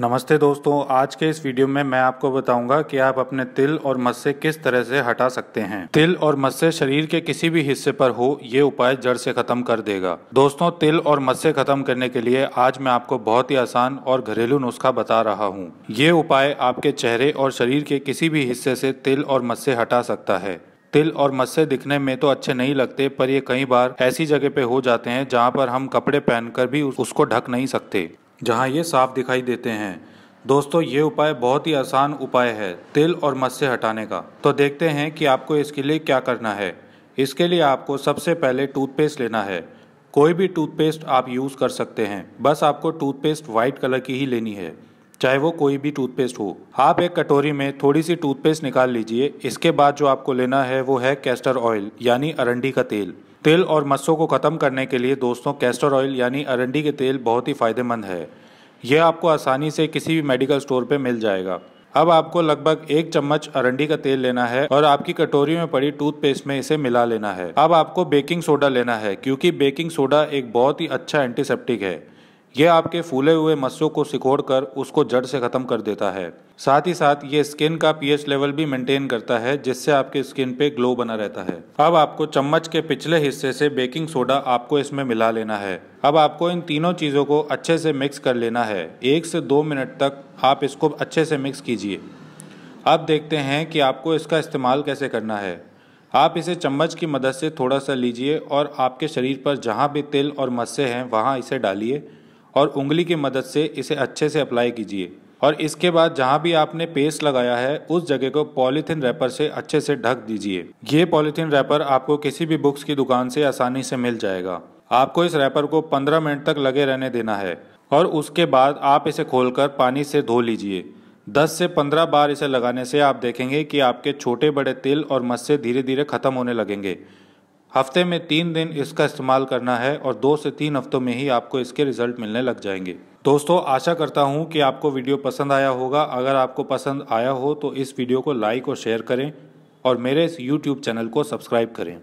नमस्ते दोस्तों, आज के इस वीडियो में मैं आपको बताऊँगा कि आप अपने तिल और मस्से किस तरह से हटा सकते हैं। तिल और मस्से शरीर के किसी भी हिस्से पर हो, ये उपाय जड़ से खत्म कर देगा। दोस्तों, तिल और मस्से खत्म करने के लिए आज मैं आपको बहुत ही आसान और घरेलू नुस्खा बता रहा हूँ। ये उपाय आपके चेहरे और शरीर के किसी भी हिस्से से तिल और मस्से हटा सकता है। तिल और मस्से दिखने में तो अच्छे नहीं लगते, पर ये कई बार ऐसी जगह पे हो जाते हैं जहाँ पर हम कपड़े पहनकर भी उसको ढक नहीं सकते। जहाँ ये साफ़ दिखाई देते हैं। दोस्तों, ये उपाय बहुत ही आसान उपाय है तिल और मस्से हटाने का। तो देखते हैं कि आपको इसके लिए क्या करना है। इसके लिए आपको सबसे पहले टूथपेस्ट लेना है। कोई भी टूथपेस्ट आप यूज़ कर सकते हैं। बस आपको टूथपेस्ट वाइट कलर की ही लेनी है। चाहे वो कोई भी टूथपेस्ट हो। आप एक कटोरी में थोड़ी सी टूथपेस्ट निकाल लीजिए। इसके बाद जो आपको लेना है वो है कैस्टर ऑयल, यानी अरंडी का तेल। तेल और मस्सों को ख़त्म करने के लिए दोस्तों, कैस्टर ऑयल, यानी अरंडी के तेल बहुत ही फ़ायदेमंद है। यह आपको आसानी से किसी भी मेडिकल स्टोर पे मिल जाएगा। अब आपको लगभग एक चम्मच अरंडी का तेल लेना है और आपकी कटोरी में पड़ी टूथपेस्ट में इसे मिला लेना है। अब आपको बेकिंग सोडा लेना है, क्योंकि बेकिंग सोडा एक बहुत ही अच्छा एंटीसेप्टिक है। यह आपके फूले हुए मस्सों को सिकोड़ कर उसको जड़ से ख़त्म कर देता है। साथ ही साथ ये स्किन का पीएच लेवल भी मेंटेन करता है, जिससे आपके स्किन पे ग्लो बना रहता है। अब आपको चम्मच के पिछले हिस्से से बेकिंग सोडा आपको इसमें मिला लेना है। अब आपको इन तीनों चीज़ों को अच्छे से मिक्स कर लेना है। एक से दो मिनट तक आप इसको अच्छे से मिक्स कीजिए। अब देखते हैं कि आपको इसका इस्तेमाल कैसे करना है। आप इसे चम्मच की मदद से थोड़ा सा लीजिए और आपके शरीर पर जहाँ भी तिल और मस्से हैं, वहाँ इसे डालिए। और उंगली की मदद से इसे अच्छे से अप्लाई कीजिए। और इसके बाद जहाँ भी आपने पेस्ट लगाया है, उस जगह को पॉलीथीन रैपर से अच्छे से ढक दीजिए। ये पॉलीथीन रैपर आपको किसी भी बुक्स की दुकान से आसानी से मिल जाएगा। आपको इस रैपर को 15 मिनट तक लगे रहने देना है। और उसके बाद आप इसे खोलकर पानी से धो लीजिए। 10 से 15 बार इसे लगाने से आप देखेंगे कि आपके छोटे बड़े तिल और मस्से धीरे धीरे खत्म होने लगेंगे। हफ़्ते में तीन दिन इसका इस्तेमाल करना है और दो से तीन हफ्तों में ही आपको इसके रिज़ल्ट मिलने लग जाएँगे। दोस्तों, आशा करता हूँ कि आपको वीडियो पसंद आया होगा। अगर आपको पसंद आया हो तो इस वीडियो को लाइक और शेयर करें और मेरे इस यूट्यूब चैनल को सब्सक्राइब करें।